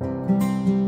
Música